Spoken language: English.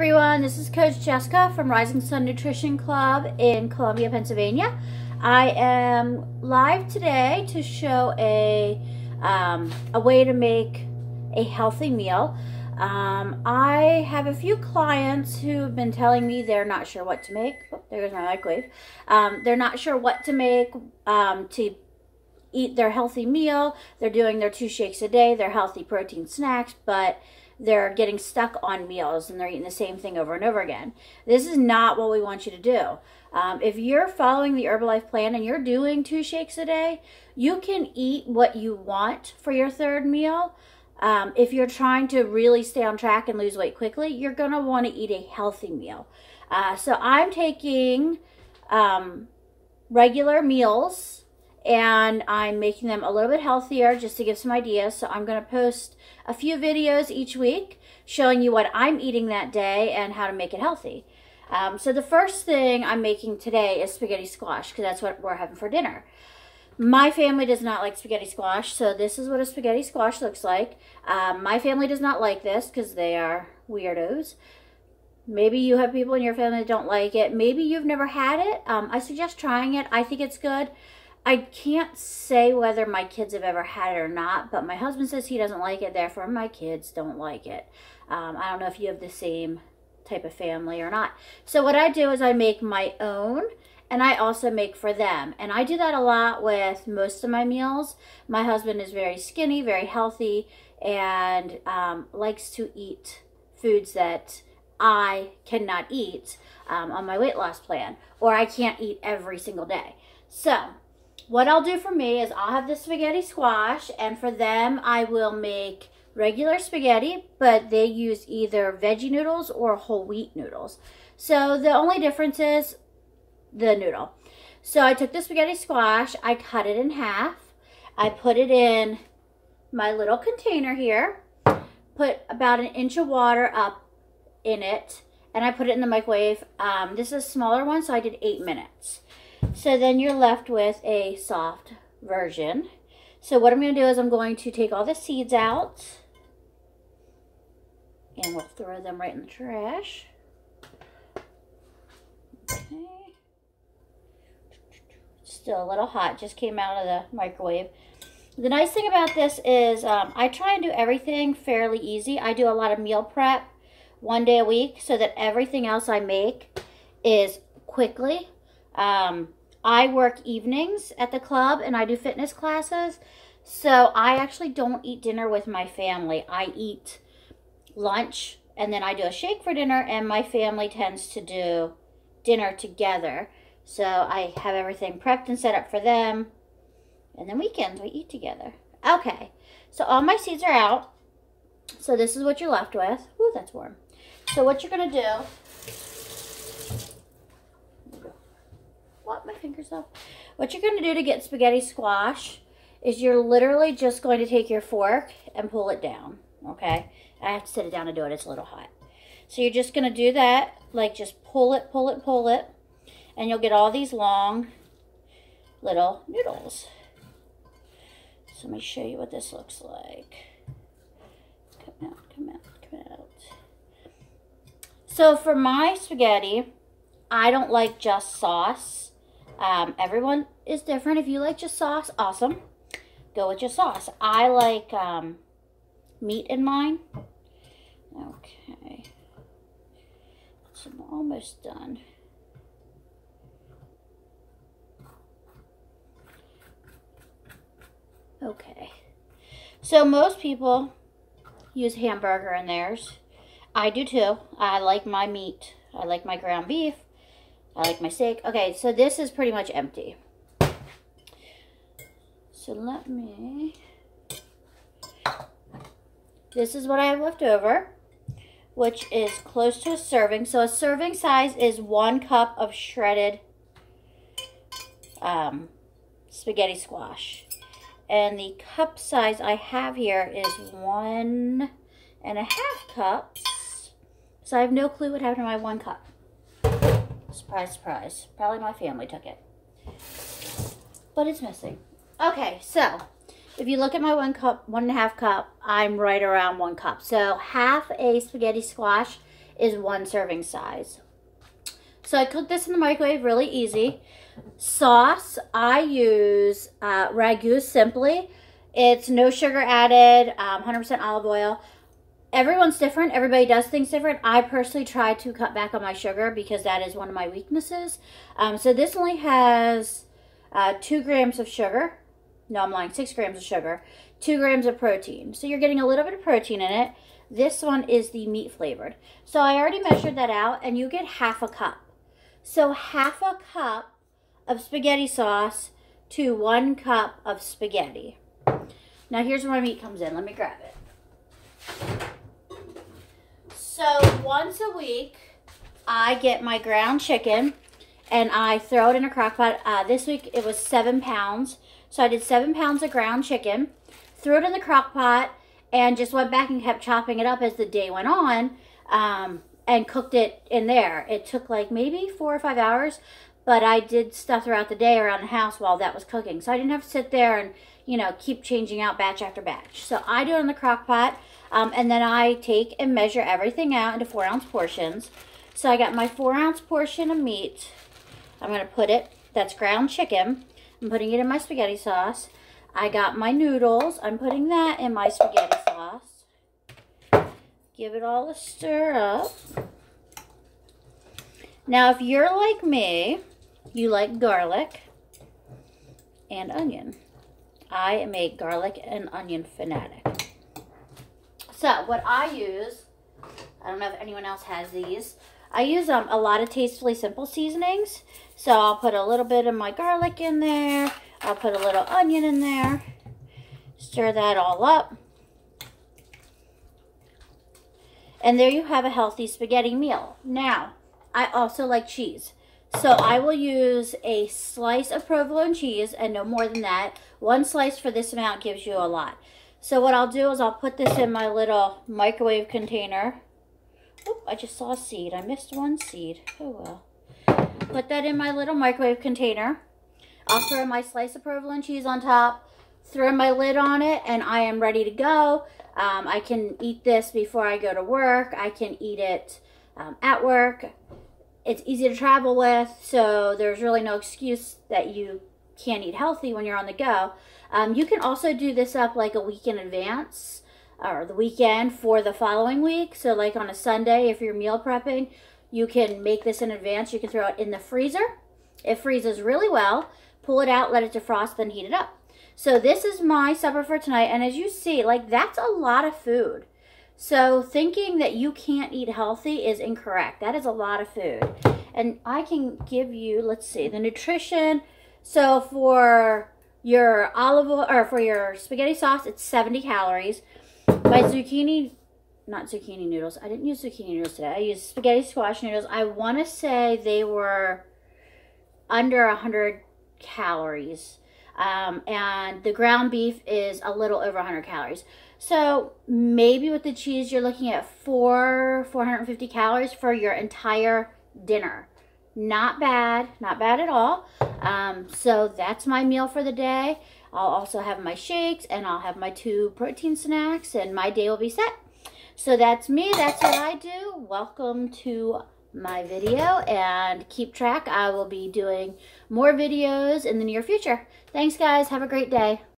everyone, this is Coach Jessica from Rising Sun Nutrition Club in Columbia, Pennsylvania. I am live today to show a, um, a way to make a healthy meal. Um, I have a few clients who have been telling me they're not sure what to make. Oh, there goes my microwave. Um, they're not sure what to make um, to eat their healthy meal. They're doing their two shakes a day, their healthy protein snacks, but they're getting stuck on meals and they're eating the same thing over and over again. This is not what we want you to do. Um, if you're following the Herbalife plan and you're doing two shakes a day, you can eat what you want for your third meal. Um, if you're trying to really stay on track and lose weight quickly, you're going to want to eat a healthy meal. Uh, so I'm taking um, regular meals and I'm making them a little bit healthier just to give some ideas. So I'm going to post a few videos each week showing you what I'm eating that day and how to make it healthy. Um, so the first thing I'm making today is spaghetti squash because that's what we're having for dinner. My family does not like spaghetti squash, so this is what a spaghetti squash looks like. Um, my family does not like this because they are weirdos. Maybe you have people in your family that don't like it. Maybe you've never had it. Um, I suggest trying it. I think it's good. I can't say whether my kids have ever had it or not, but my husband says he doesn't like it, therefore my kids don't like it. Um, I don't know if you have the same type of family or not. So what I do is I make my own and I also make for them. And I do that a lot with most of my meals. My husband is very skinny, very healthy, and um, likes to eat foods that I cannot eat um, on my weight loss plan, or I can't eat every single day. So what I'll do for me is I'll have the spaghetti squash, and for them, I will make regular spaghetti, but they use either veggie noodles or whole wheat noodles. So the only difference is the noodle. So I took the spaghetti squash, I cut it in half, I put it in my little container here, put about an inch of water up in it, and I put it in the microwave. Um, this is a smaller one, so I did eight minutes. So then you're left with a soft version. So what I'm going to do is I'm going to take all the seeds out. And we'll throw them right in the trash. Okay. Still a little hot. Just came out of the microwave. The nice thing about this is um, I try and do everything fairly easy. I do a lot of meal prep one day a week so that everything else I make is quickly um, I work evenings at the club and I do fitness classes. So I actually don't eat dinner with my family. I eat lunch and then I do a shake for dinner and my family tends to do dinner together. So I have everything prepped and set up for them. And then weekends we eat together. Okay, so all my seeds are out. So this is what you're left with. Ooh, that's warm. So what you're going to do my fingers off. What you're going to do to get spaghetti squash is you're literally just going to take your fork and pull it down, okay? I have to sit it down to do it. It's a little hot. So you're just going to do that, like just pull it, pull it, pull it, and you'll get all these long little noodles. So let me show you what this looks like. Come out, come out, come out. So for my spaghetti, I don't like just sauce. Um, everyone is different. If you like just sauce, awesome. Go with your sauce. I like um, meat in mine. Okay. So I'm almost done. Okay. So most people use hamburger in theirs. I do too. I like my meat. I like my ground beef. I like my steak. Okay, so this is pretty much empty. So let me... This is what I have left over, which is close to a serving. So a serving size is one cup of shredded um, spaghetti squash. And the cup size I have here is one and a half cups. So I have no clue what happened to my one cup. Surprise, surprise. Probably my family took it. But it's missing. Okay, so if you look at my one cup, one and a half cup, I'm right around one cup. So half a spaghetti squash is one serving size. So I cook this in the microwave really easy. Sauce, I use uh, Ragu Simply. It's no sugar added, 100% um, olive oil. Everyone's different. Everybody does things different. I personally try to cut back on my sugar because that is one of my weaknesses. Um, so this only has uh, two grams of sugar. No, I'm lying. Six grams of sugar. Two grams of protein. So you're getting a little bit of protein in it. This one is the meat flavored. So I already measured that out and you get half a cup. So half a cup of spaghetti sauce to one cup of spaghetti. Now here's where my meat comes in. Let me grab it. So once a week, I get my ground chicken and I throw it in a crock pot. Uh, this week it was seven pounds. So I did seven pounds of ground chicken, threw it in the crock pot, and just went back and kept chopping it up as the day went on um, and cooked it in there. It took like maybe four or five hours, but I did stuff throughout the day around the house while that was cooking. So I didn't have to sit there and, you know, keep changing out batch after batch. So I do it in the crock pot, um, and then I take and measure everything out into four ounce portions. So I got my four ounce portion of meat. I'm going to put it, that's ground chicken. I'm putting it in my spaghetti sauce. I got my noodles. I'm putting that in my spaghetti sauce. Give it all a stir up. Now, if you're like me, you like garlic and onion. I am a garlic and onion fanatic. So what I use, I don't know if anyone else has these. I use um, a lot of Tastefully Simple seasonings. So I'll put a little bit of my garlic in there. I'll put a little onion in there. Stir that all up. And there you have a healthy spaghetti meal. Now, I also like cheese. So I will use a slice of provolone cheese and no more than that. One slice for this amount gives you a lot. So what I'll do is I'll put this in my little microwave container. Oop, I just saw a seed. I missed one seed. Oh well. Put that in my little microwave container. I'll throw my slice of provolone cheese on top, throw my lid on it, and I am ready to go. Um, I can eat this before I go to work. I can eat it um, at work it's easy to travel with, so there's really no excuse that you can't eat healthy when you're on the go. Um, you can also do this up like a week in advance or the weekend for the following week. So like on a Sunday, if you're meal prepping, you can make this in advance. You can throw it in the freezer. It freezes really well. Pull it out, let it defrost, then heat it up. So this is my supper for tonight. And as you see, like that's a lot of food. So thinking that you can't eat healthy is incorrect. That is a lot of food. And I can give you, let's see, the nutrition. So for your olive oil, or for your spaghetti sauce, it's 70 calories. My zucchini, not zucchini noodles. I didn't use zucchini noodles today. I used spaghetti squash noodles. I want to say they were under 100 calories. Um, and the ground beef is a little over 100 calories. So maybe with the cheese, you're looking at four, 450 calories for your entire dinner. Not bad, not bad at all. Um, so that's my meal for the day. I'll also have my shakes and I'll have my two protein snacks and my day will be set. So that's me, that's what I do. Welcome to my video and keep track. I will be doing more videos in the near future. Thanks guys, have a great day.